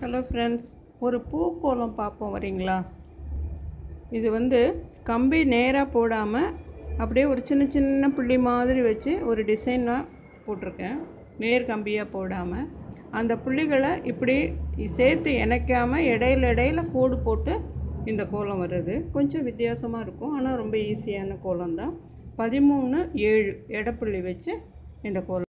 Hello friends ஒரு பூக்கோலம் பார்ப்போம் வரீங்களா? இது வந்து கம்பி நேராக போடாமல் அப்படியே ஒரு சின்ன சின்ன புள்ளி மாதிரி வச்சு ஒரு டிசைனாக போட்டிருக்கேன். நேர் கம்பியாக போடாமல் அந்த புள்ளிகளை இப்படி சேர்த்து இணைக்காமல் இடையில இடையில கோடு போட்டு இந்த கோலம் வருது கொஞ்சம் வித்தியாசமாக இருக்கும். ஆனால் ரொம்ப ஈஸியான கோலம் தான் பதிமூணு ஏழு எடப்புள்ளி வச்சு இந்த கோலம்